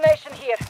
destination here.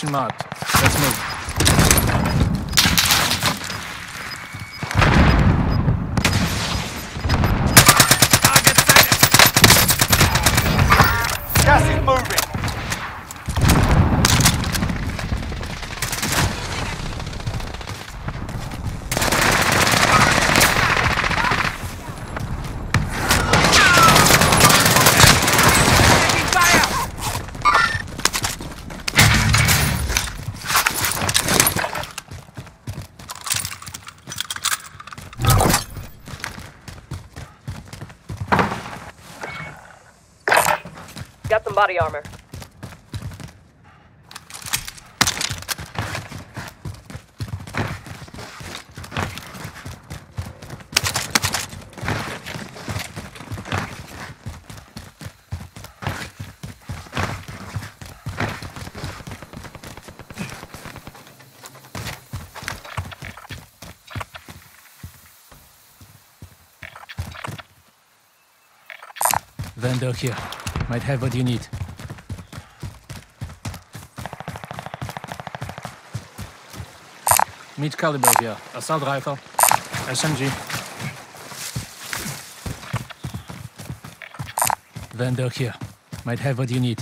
Marked. Let's move. Target sighted! Gas is moving. Taking fire! Got some body armor. Vendor here. Might have what you need. Mid caliber here. Assault rifle. SMG. Vendor here. Might have what you need.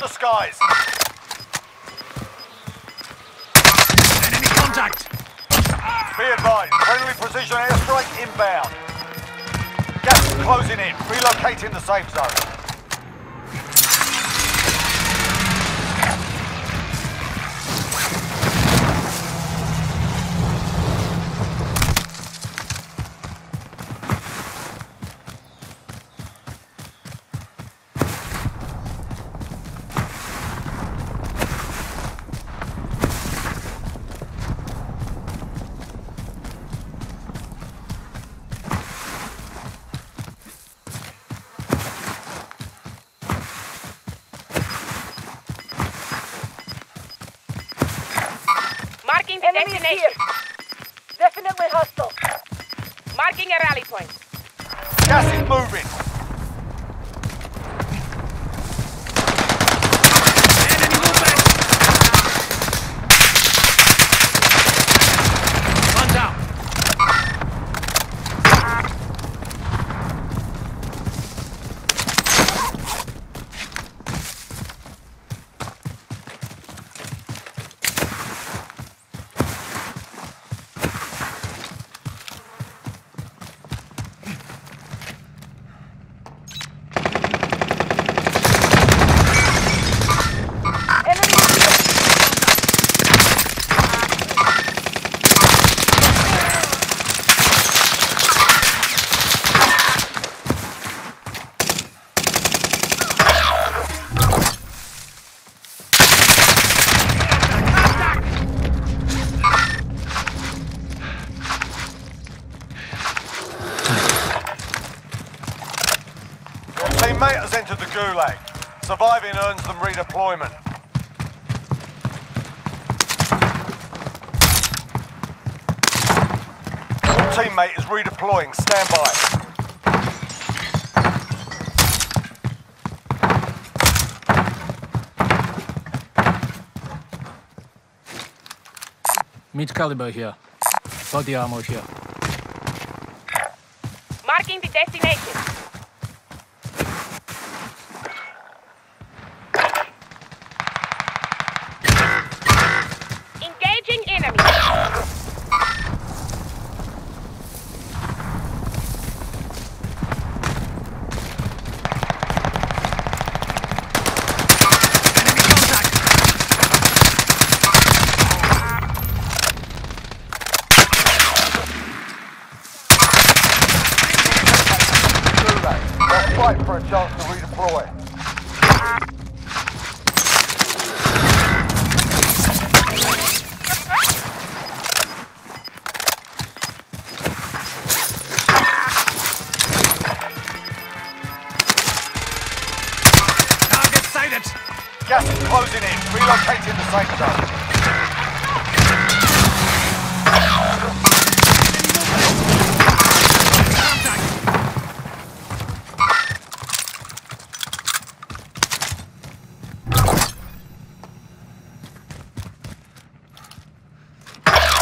skies. Enemy contact! Be advised, friendly precision airstrike inbound. Gas closing in. Relocating the safe zone. Enemy here. Definitely hostile. Marking a rally point. Gas is moving. Your teammate has entered the gulag. Surviving earns them redeployment. Your teammate is redeploying. Stand by. Mid caliber here. Body armor here. Marking the destination. Engaging enemy. Enemy contact! Gulag. They'll fight for a chance to redeploy. Target sighted! Gas is closing in. Relocating the safe zone. Contact!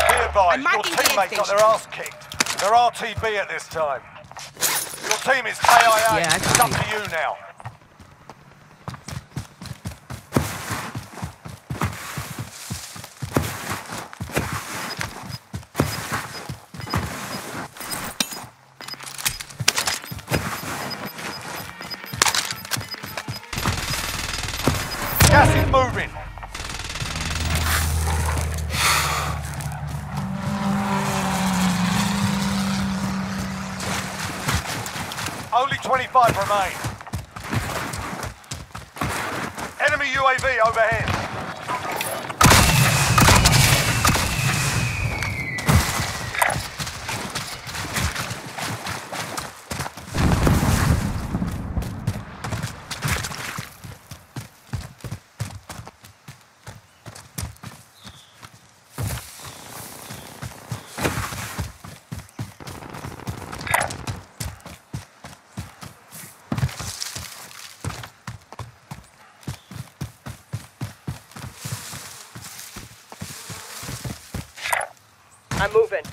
Be advised, I'm your marking got their ass kicked. They're RTB at this time. Your team is KIA. Yeah, it's up to you now. Enemy UAV overhead. I'm moving.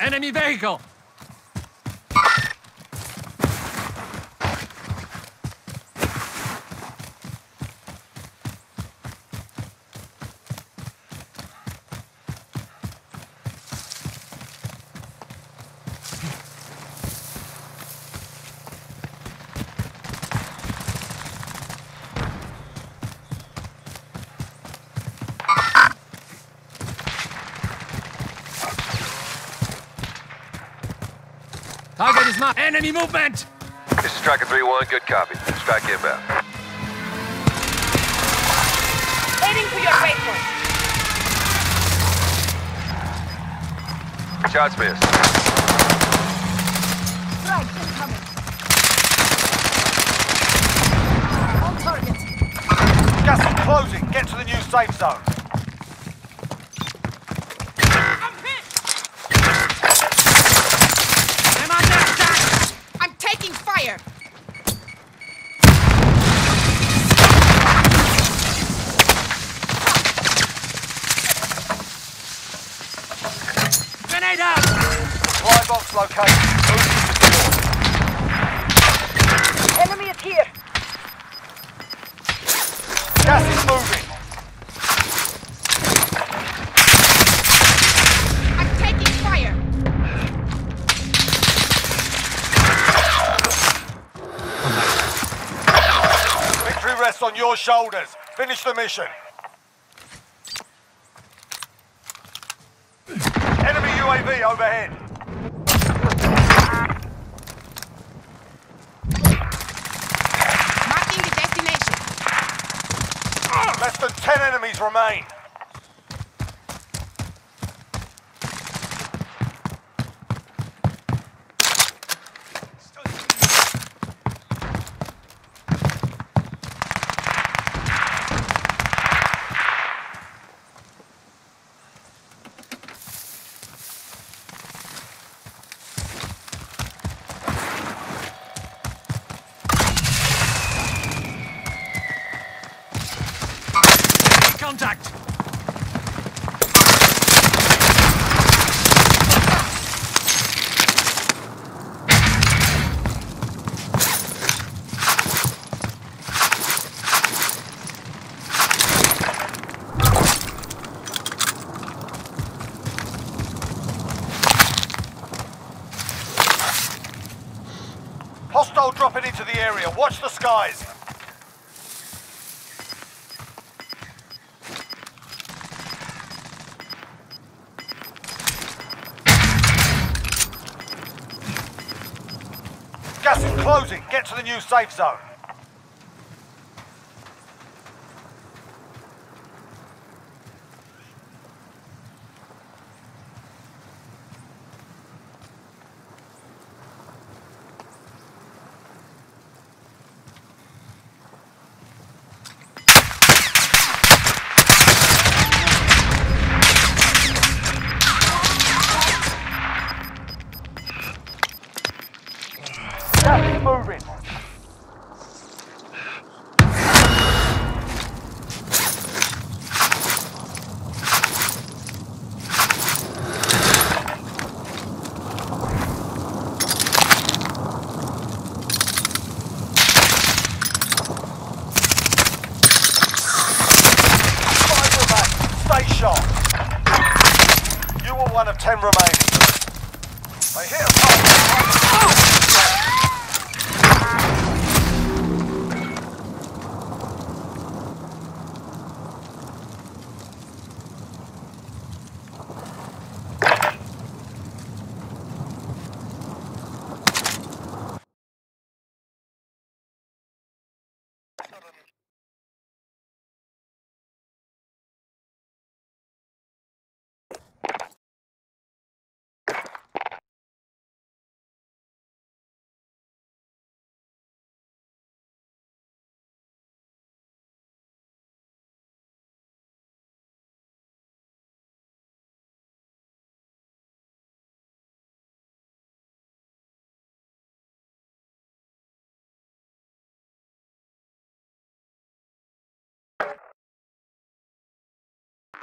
Enemy vehicle! Target enemy movement! This is Striker 3-1, good copy. Strike inbound. Heading to your waypoint. Shots missed. Strike incoming. On target. Castle closing. Get to the new safe zone. I'm under attack! I'm taking fire! Grenade out! Supply box located. Move. Enemy is here. Gas is moving. I'm taking fire! Victory rests on your shoulders. Finish the mission. Enemy UAV overhead. Than 10 enemies remain. Contact! Hostile dropping into the area. Watch the skies. Gas is closing. Get to the new safe zone. Gas is moving. Five remain. Stay sharp. You were one of ten remaining. I